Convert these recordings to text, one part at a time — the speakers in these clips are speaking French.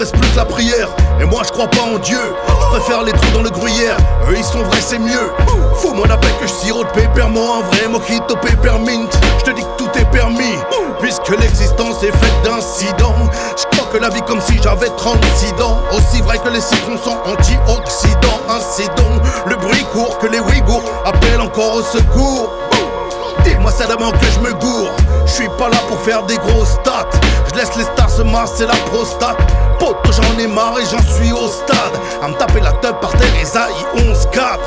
reste plus que la prière. Et moi je crois pas en Dieu. Je préfère les trous dans le gruyère. Eux ils sont vrais, c'est mieux. Fous-moi la paix que je sirote moi un vrai mojito peppermint. Je te dis que tout est permis. Puisque l'existence est faite d'incidents. Je crois que la vie comme si j'avais 36 dents. Aussi vrai que les citrons sont antioxydants. Ainsi donc, le bruit court que les Ouïghours appellent encore au secours. Dis-moi seulement que je me gourre. Je suis pas là pour faire des gros stats. Je laisse les stars masser la prostate. Pote, j'en ai marre et j'en suis au stade. À me taper la tête par terre et ça, 11 4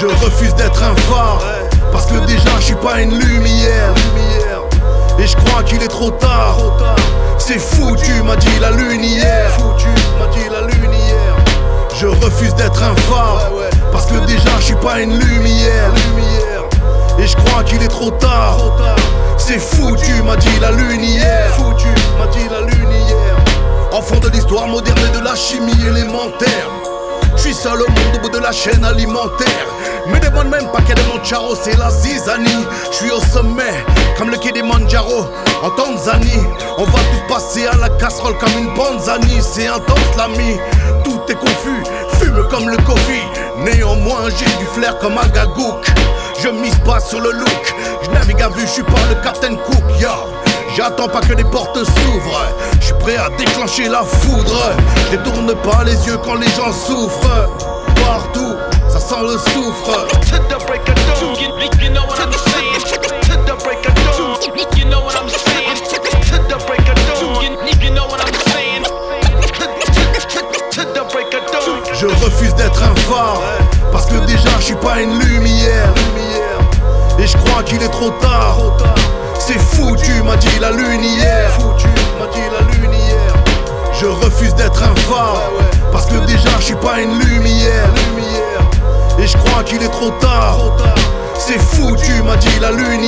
Je refuse d'être un phare Parce que déjà je suis pas une lumière Et je crois qu'il est trop tard. C'est foutu m'a dit la lune hier. M'a dit la lune hier. Je refuse d'être un phare. Parce que déjà je suis pas une lumière. Et je crois qu'il est trop tard. C'est foutu m'a dit la lune hier. M'a dit la lune hier. Enfant de l'histoire moderne et de la chimie élémentaire. Je suis seul au monde au bout de la chaîne alimentaire. Me demande même pas quel est mon charo, c'est la zizanie. Je suis au sommet, comme le Kilimanjaro en Tanzanie. On va tous passer à la casserole comme une panzanie. C'est intense l'ami, tout est confus, fume comme le Covid. Néanmoins, j'ai du flair comme Agagouk. Je mise pas sur le look, je navigue à vue, je suis pas le Captain Cook, yo. J'attends pas que les portes s'ouvrent. Je suis prêt à déclencher la foudre. Je tourne pas les yeux quand les gens souffrent. Partout, sent le soufre. Je refuse d'être un phare. Parce que déjà je suis pas une lumière. Et je crois qu'il est trop tard. C'est foutu, m'a dit la lune hier. Foutu, m'a dit la lune hier. Je refuse d'être un phare. Parce que déjà je suis pas une lumière. Et je crois qu'il est trop tard. C'est foutu, m'a dit la lune